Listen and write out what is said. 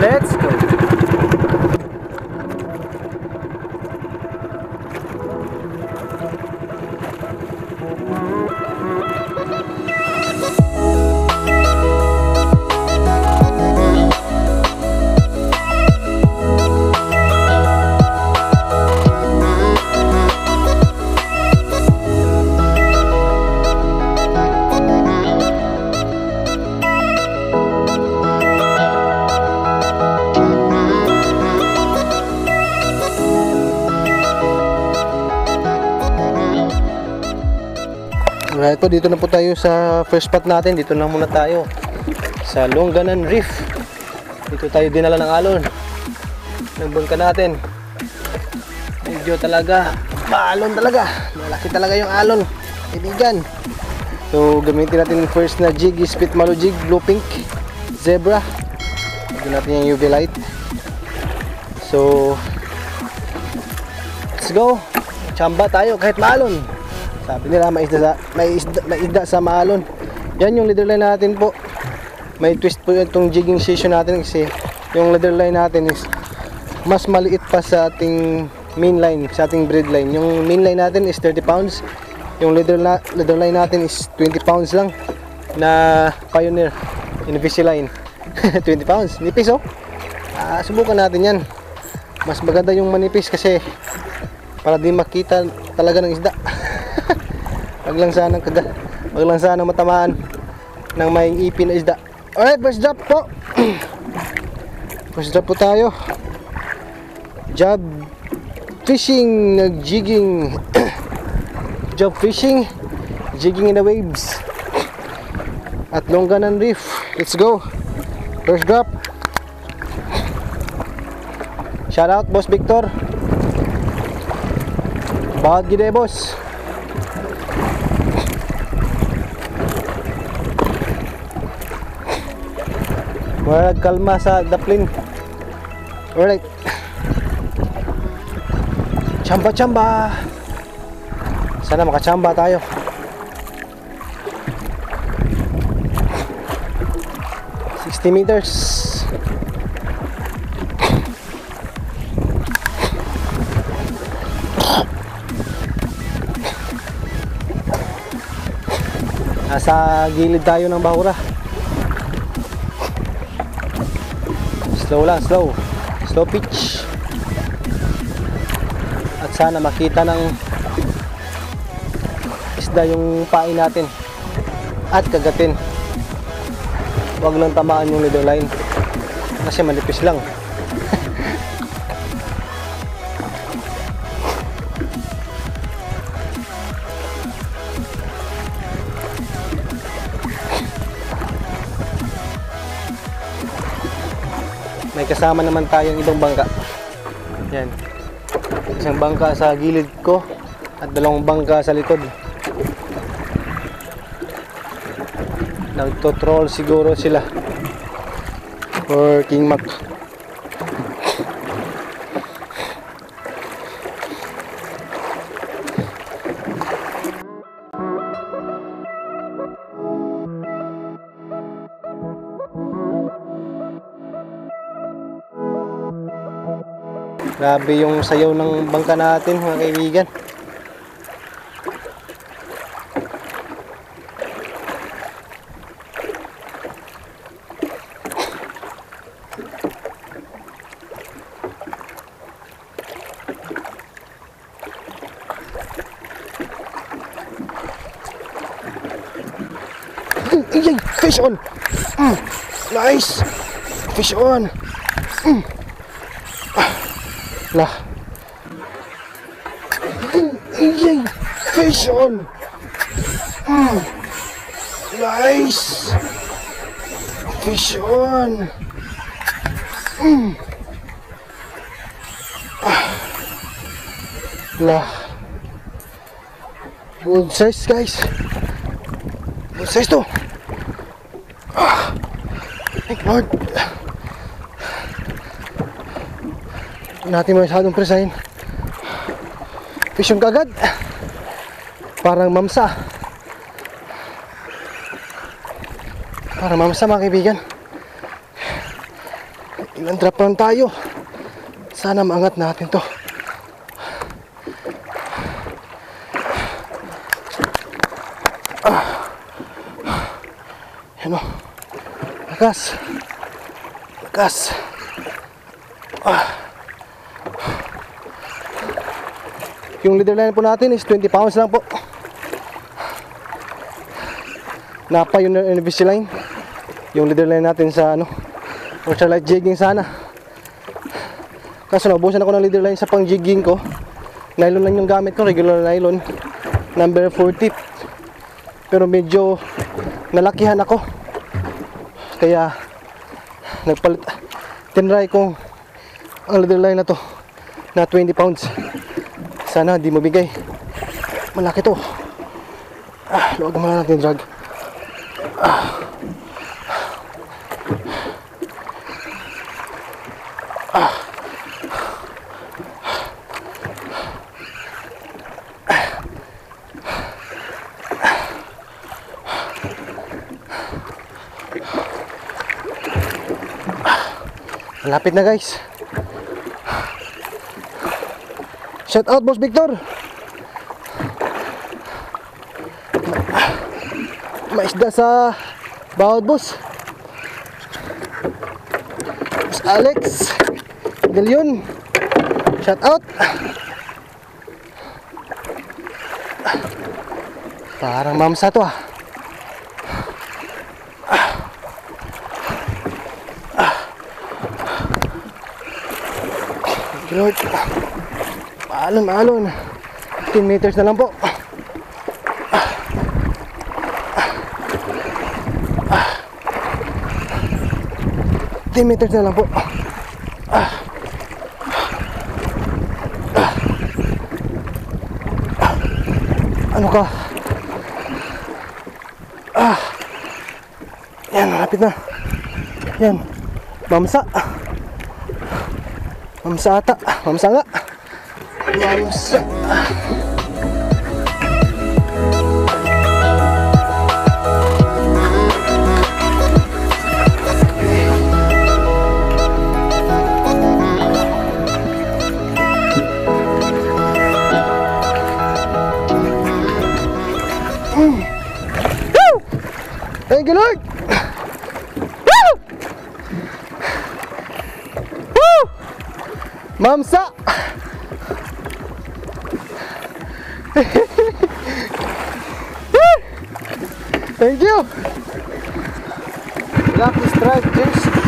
Let's go! Alright po, dito na po tayo sa first spot natin. Dito na muna tayo. Sa Longanan Reef. Dito tayo dinala ng alon. Ng bangka natin. Medyo talaga, maalon talaga. Malaki talaga yung alon. Kaibigan. So, gamitin natin yung first na jig is Pitmalo jig, blue pink, zebra. Lagyan natin yung UV light. So, let's go. Chamba tayo kahit maalon. Sabi nila may isda, may isda, may isda sa maalon. Yan yung leader line natin po. May twist po itong jigging session natin kasi yung leader line natin is mas maliit pa sa ating main line, sa ating bread line. Yung main line natin is 30 pounds. Yung leader, na, leader line natin is 20 pounds lang na Pioneer Invisalign. 20 pounds. Nipis oh. Ah, subukan natin yan. Mas maganda yung manipis kasi para di makita talaga ng isda. Wag lang sana kaga. Wag lang sana matamaan ng may ipin na isda. Alright, first drop po. first drop po tayo. Job fishing, nag-jigging. Job fishing, jigging in the waves. At Longanan Reef. Let's go. First drop. Shout out, Boss Victor. Bawat gide, boss. Wala kalma sa daplin. Alright. Chamba chamba. Sana makachamba tayo. Sixty meters. Nasa gilid tayo ng bahura. Slow lang, slow. Slow pitch. At sana makita ng isda yung pain natin. At kagatin. Huwag lang tamaan yung leader line. Kasi manipis lang. May kasama naman tayong ibang bangka. Yan. Isang bangka sa gilid ko at dalawang bangka sa likod. Nagtotroll siguro sila. For King Mac. Grabe yung sayaw ng bangka natin mga kaibigan. Fish on! Mm, nice! Fish on! Mm. Lah. Yay! Fish on! Mm. Nice! Fish on! Mm. Ah. Lah. Good size guys. Good size to. Ah. Thank Lord. Natin masyadong presahin. Fish yung kagad. Parang mamsa. Parang mamsa mga kaibigan. Ilan drop lang tayo. Sana maangat natin to. Ah. Yan o. Lakas. Lakas. Ah. Yung leader line po natin is 20 pounds lang po. Napa yung NVC line. Yung leader line natin sa ano, ultralight jigging sana. Kaso naubusan ako ng leader line sa pang jigging ko. Nylon lang yung gamit ko, regular nylon. Number 40. Pero medyo nalakihan ako. Kaya nagpalit tinry kong ang leader line na to na 20 pounds. Sana di mabigay. Malaki to. Ah, luwag naman natin drag. Malapit na guys. Shout out Boss Victor. Maisda sa bawat boss. Boss Alex. Galion. Shout out. Parang mamsa to ah. Lord. Maalon, maalon. 10 meters na lang po. Ten meters na lang po. Ano ka? Ah. Yan, malapit na. Yan. Mamsa. Mamsa ata. Mamsa nga. Mamsa. Thank you. Woo! Woo! Mamsa! Thank you! Lucky strike, James.